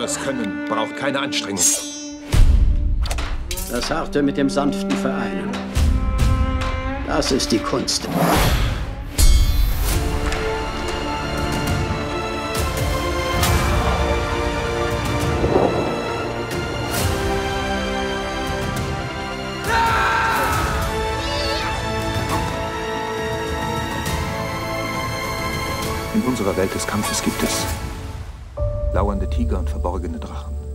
Wahres Können braucht keine Anstrengung. Das Harte mit dem Sanften vereinen. Das ist die Kunst. In unserer Welt des Kampfes gibt es lauernde Tiger und verborgene Drachen.